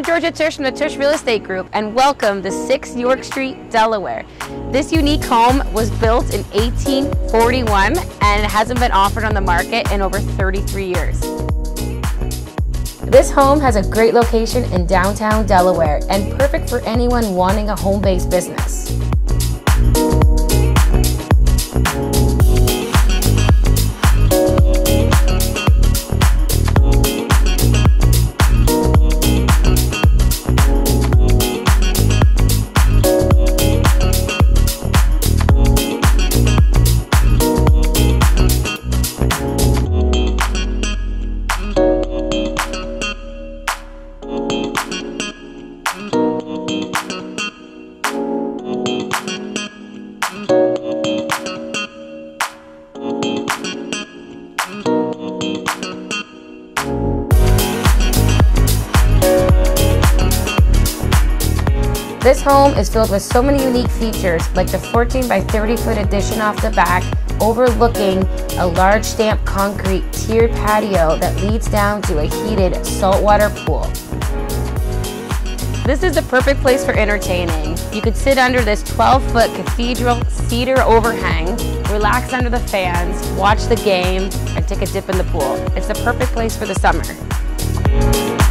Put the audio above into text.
Georgia Tusch from the Tusch Real Estate Group and welcome to 6 York Street, Delaware. This unique home was built in 1841 and hasn't been offered on the market in over 33 years. This home has a great location in downtown Delaware and perfect for anyone wanting a home-based business. This home is filled with so many unique features like the 14 by 30 foot addition off the back overlooking a large stamped concrete tiered patio that leads down to a heated saltwater pool. This is the perfect place for entertaining. You could sit under this 12 foot cathedral cedar overhang, relax under the fans, watch the game, and take a dip in the pool. It's the perfect place for the summer.